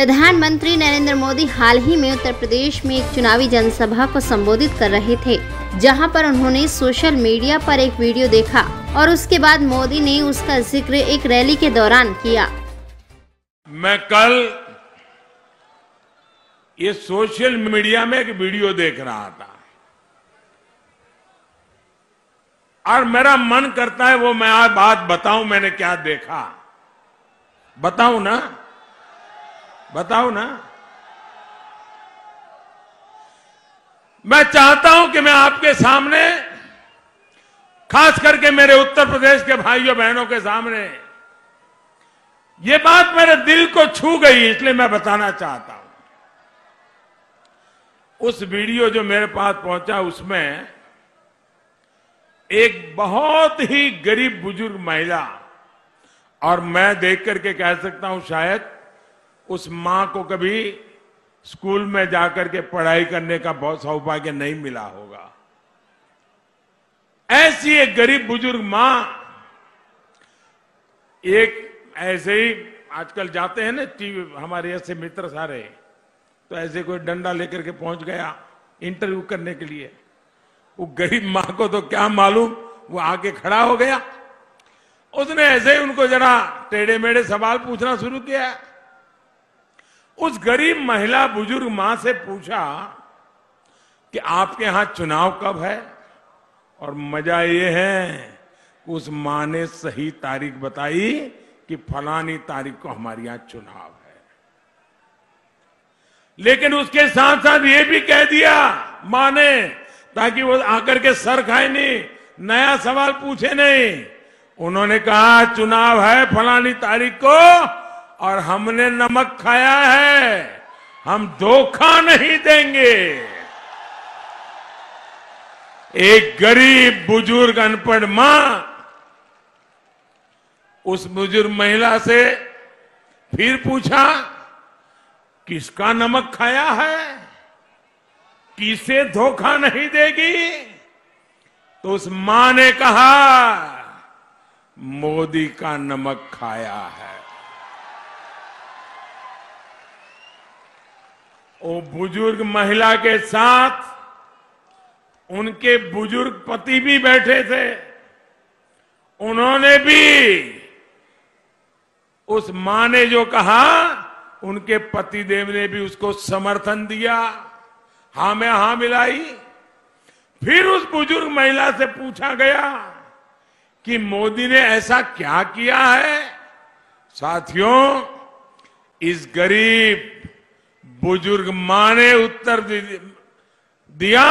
प्रधानमंत्री नरेंद्र मोदी हाल ही में उत्तर प्रदेश में एक चुनावी जनसभा को संबोधित कर रहे थे, जहाँ पर उन्होंने सोशल मीडिया पर एक वीडियो देखा और उसके बाद मोदी ने उसका ज़िक्र एक रैली के दौरान किया। मैं कल ये सोशल मीडिया में एक वीडियो देख रहा था। और मेरा मन करता है वो मैं आज बात बताऊँ, मैंने क्या देखा। बताऊँ ना? बताऊँ ना। मैं चाहता हूँ कि मैं आपके सामने, खास करके मेरे उत्तर प्रदेश के भाइयों बहनों के सामने, ये बात मेरे दिल को छू गई, इसलिए मैं बताना चाहता हूँ। उस वीडियो जो मेरे पास पहुँचा, उसमें एक बहुत ही गरीब बुज़ुर्ग महिला, और मैं देख करके कह सकता हूँ शायद उस माँ को कभी स्कूल में जाकर के पढ़ाई करने का बहुत सौभाग्य नहीं मिला होगा। ऐसी एक गरीब बुज़ुर्ग माँ एक ऐसे ही आजकल जाते हैं ना टीवी, हमारे ऐसे मित्र सारे तो ऐसे कोई डंडा लेकर के पहुँच गया इंटरव्यू करने के लिए। वो गरीब माँ को तो क्या मालूम, वो आके खड़ा हो गया। उसने ऐसे ही उनको जरा टेढ़े मेढ़े सवाल पूछना शुरू किया। उस गरीब महिला बुज़ुर्ग माँ से पूछा कि आपके यहाँ चुनाव कब है? और मज़ा ये है उस माँ ने सही तारीख बताई कि फलानी तारीख को हमारे यहाँ चुनाव है। लेकिन उसके साथ साथ ये भी कह दिया माँ ने, ताकि वो आकर के सर खाए नहीं, नया सवाल पूछे नहीं। उन्होंने कहा, चुनाव है फलानी तारीख को और हमने नमक खाया है, हम धोखा नहीं देंगे। एक गरीब बुज़ुर्ग अनपढ़ माँ, उस बुज़ुर्ग महिला से फिर पूछा, किसका नमक खाया है? किसे धोखा नहीं देगी? तो उस माँ ने कहा, मोदी का नमक खाया है। वो बुज़ुर्ग महिला के साथ उनके बुज़ुर्ग पति भी बैठे थे। उन्होंने भी उस माँ ने जो कहा, उनके पतिदेव ने भी उसको समर्थन दिया। हा, में हा मिलाई। फिर उस बुज़ुर्ग महिला से पूछा गया कि मोदी ने ऐसा क्या किया है? साथियों, इस गरीब बुज़ुर्ग माँ ने उत्तर दिया,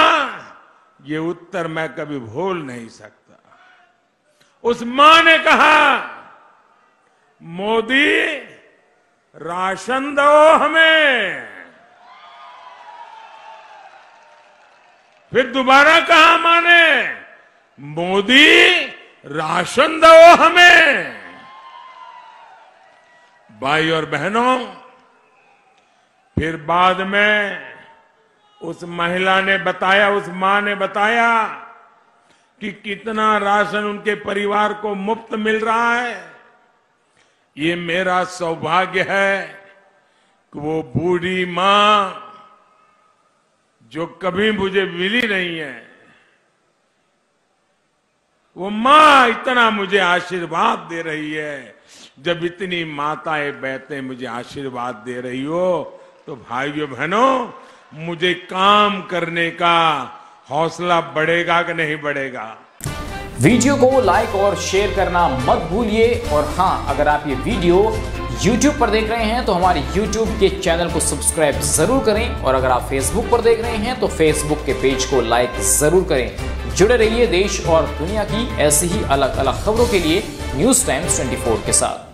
ये उत्तर मैं कभी भूल नहीं सकता। उस माँ ने कहा, मोदी, राशन दो हमें। फिर दोबारा कहा माने मोदी, राशन दो हमें। भाई और बहनों फिर बाद में उस महिला ने बताया, उस माँ ने बताया कि कितना राशन उनके परिवार को मुफ़्त मिल रहा है। ये मेरा सौभाग्य है कि वो बूढ़ी माँ जो कभी मुझे मिली नहीं है, वो माँ इतना मुझे आशीर्वाद दे रही है। जब इतनी माताएँ बहते मुझे आशीर्वाद दे रही हो तो भाइयों बहनों, मुझे काम करने का हौसला बढ़ेगा कि नहीं बढ़ेगा? वीडियो को लाइक और शेयर करना मत भूलिए। और हाँ अगर आप ये वीडियो YouTube पर देख रहे हैं तो हमारे YouTube के चैनल को सब्सक्राइब ज़रूर करें। और अगर आप Facebook पर देख रहे हैं तो Facebook के पेज को लाइक ज़रूर करें। जुड़े रहिए देश और दुनिया की ऐसी ही अलग अलग खबरों के लिए न्यूज़ टाइम्स 24 के साथ।